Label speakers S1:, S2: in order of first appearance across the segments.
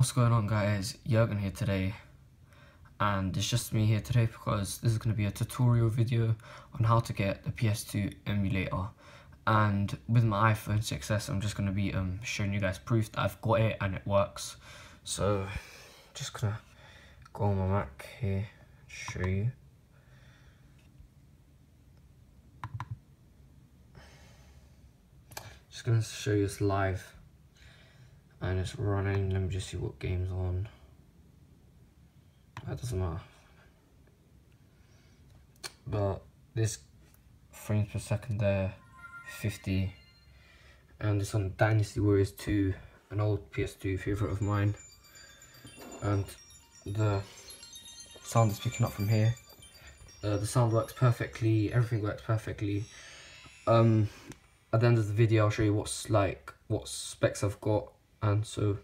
S1: What's going on guys, Jurgen here today and it's just me here today because this is going to be a tutorial video on how to get the PS2 emulator. And with my iPhone 6s I'm just going to be um, showing you guys proof that I've got it and it works. So just gonna go on my Mac here show you. Just gonna show you this live and it's running. Let me just see what game's on. That doesn't matter. But this frames per second there, 50. And it's on Dynasty Warriors 2, an old PS2 favorite of mine. And the sound is picking up from here. Uh, the sound works perfectly, everything works perfectly. Um, at the end of the video, I'll show you what's like, what specs I've got and so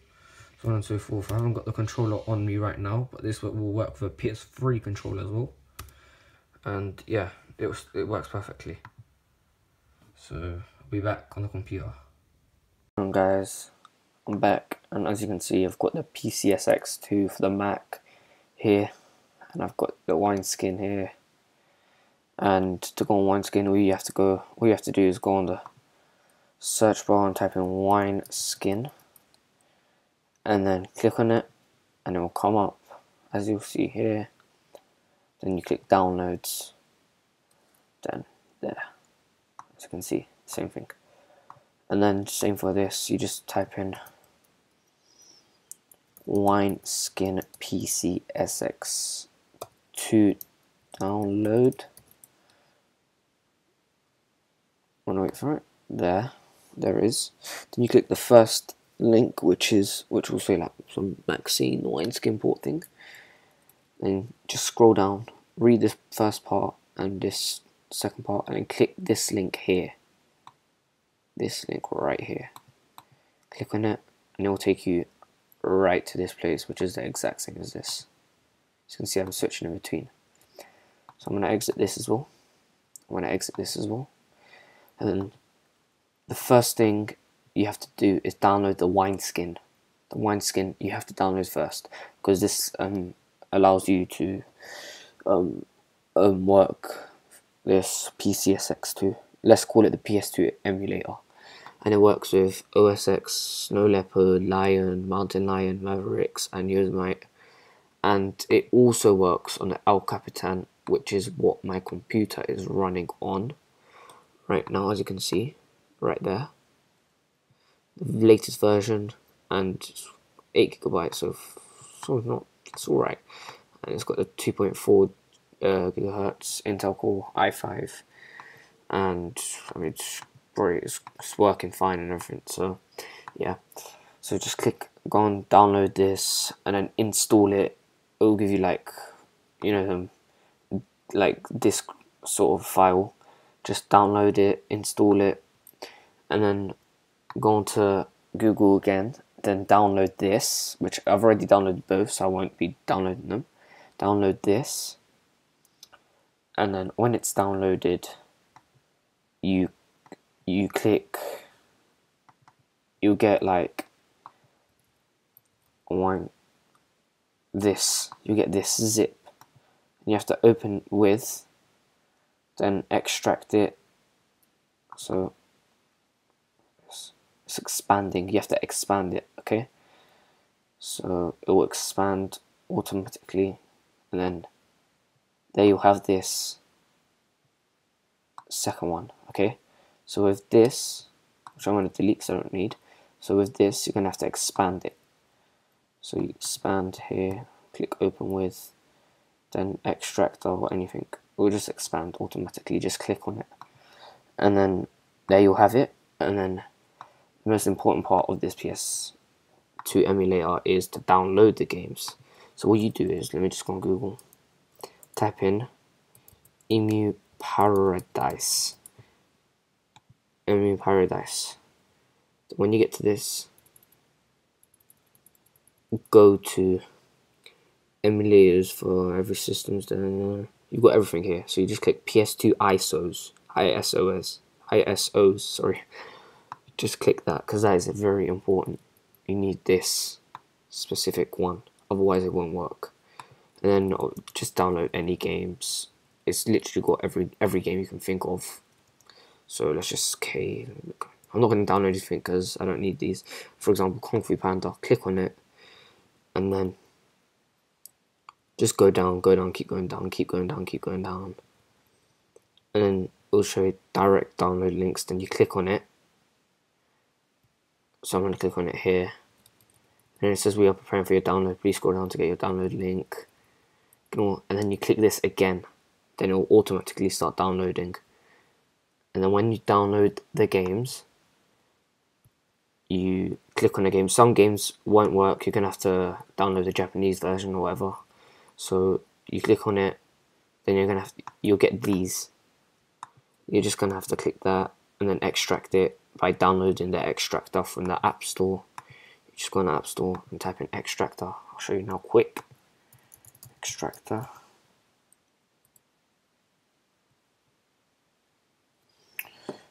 S1: so on and so forth. I haven't got the controller on me right now, but this will work a PS3 controller as well. And yeah, it was it works perfectly. So I'll be back on the computer.
S2: On guys, I'm back and as you can see I've got the PCSX2 for the Mac here and I've got the wineskin here and to go on wineskin all you have to go all you have to do is go on the search bar and type in wineskin and then click on it and it will come up as you'll see here. Then you click downloads. Then there. As you can see same thing. And then same for this. You just type in wine wineskin PCSX to download. Wanna wait for it? There. There is. Then you click the first link which is which will say like some Maxine wineskin port thing. And just scroll down read this first part and this second part and then click this link here. This link right here. Click on it and it will take you right to this place which is the exact same as this. So you can see I'm switching in between. So I'm going to exit this as well. I'm going to exit this as well. And then the first thing you have to do is download the wineskin. The wineskin you have to download first because this um, allows you to um, um, work this PCSX2. Let's call it the PS2 emulator. And it works with OSX, Snow Leopard, Lion, Mountain Lion, Mavericks, and Yosemite. And it also works on the El Capitan, which is what my computer is running on right now, as you can see, right there the latest version and 8 gigabytes of so not it's alright. And it's got the 2.4 uh, gigahertz Intel Core i5 and I mean it's, it's, it's working fine and everything so yeah. So just click go on download this and then install it. It will give you like you know um, like disk sort of file. Just download it install it and then go on to Google again, then download this, which I've already downloaded both, so I won't be downloading them. Download this, and then when it's downloaded, you you click, you'll get like one this, you get this zip. You have to open with, then extract it. So it's expanding. You have to expand it okay? So it will expand automatically and then there you have this second one okay? So with this which I'm going to delete because I don't need so with this you're going to have to expand it. So you expand here click open with then extract or anything. It will just expand automatically. Just click on it. And then there you'll have it and then the most important part of this PS2 emulator is to download the games. So what you do is, let me just go on Google, type in Emu Paradise. Emu Paradise. When you get to this, go to emulators for every systems. Then you've got everything here. So you just click PS2 ISOs, ISOs, ISOs. Sorry just click that because that is very important. You need this specific one otherwise it won't work. And then uh, just download any games. It's literally got every every game you can think of. So let's just K I'm not going to download anything because I don't need these. For example Kung Fu Panda click on it. And then just go down go down keep going down keep going down keep going down. And then it'll show direct download links. Then you click on it so I'm going to click on it here. And it says we are preparing for your download. Please scroll down to get your download link. And then you click this again. Then it will automatically start downloading. And then when you download the games you click on the game. Some games won't work. You're gonna have to download the Japanese version or whatever. So you click on it then you're gonna have to, you'll get these. You're just gonna have to click that and then extract it by downloading the extractor from the app store. You just go on the app store and type in extractor. I'll show you now quick. Extractor.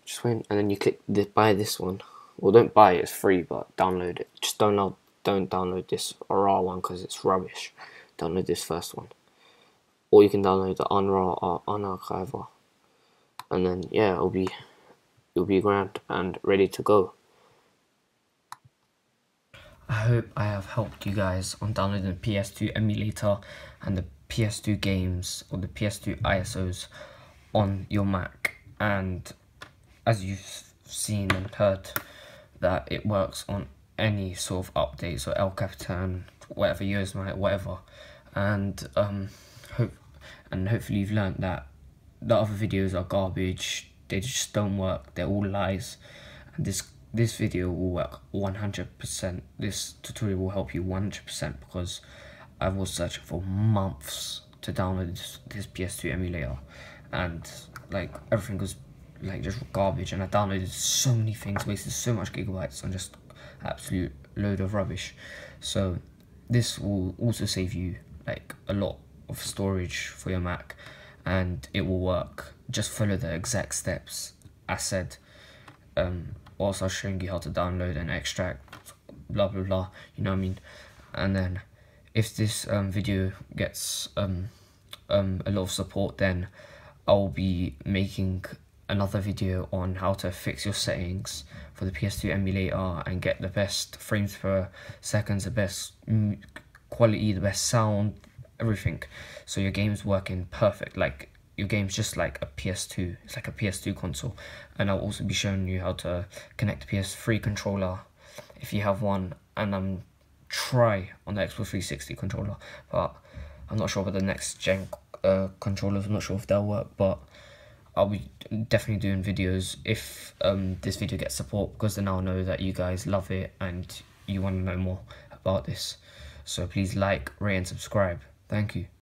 S2: Just wait and then you click the buy this one. Well don't buy it it's free but download it. Just don't don't download this raw one because it's rubbish. Download this first one. Or you can download the unrar or unarchiver. And then yeah it'll be it'll be grand and ready to go.
S1: I hope I have helped you guys on downloading the PS2 emulator and the PS2 games or the PS2 ISOs on your Mac. And as you've seen and heard that it works on any sort of updates or El Capitan, whatever yours might, whatever. And um hope and hopefully you've learned that the other videos are garbage they just don't work. They're all lies. And this this video will work 100% this tutorial will help you 100% because I was searching for months to download this, this PS2 emulator. And like everything was like just garbage. And I downloaded so many things wasted so much gigabytes on just absolute load of rubbish. So this will also save you like a lot of storage for your Mac. And it will work just follow the exact steps I said um, also showing you how to download and extract blah blah blah you know what I mean and then if this um, video gets um, um, a lot of support then I'll be making another video on how to fix your settings for the PS2 emulator and get the best frames per second, the best quality, the best sound, everything. So your game's working perfect. Like your game's just like a PS2. It's like a PS2 console. And I'll also be showing you how to connect the PS3 controller if you have one. And I'm try on the Xbox 360 controller. But I'm not sure about the next gen uh, controllers. I'm not sure if they'll work. But I'll be definitely doing videos if um, this video gets support because then I'll know that you guys love it and you want to know more about this. So please like, rate and subscribe. Thank you.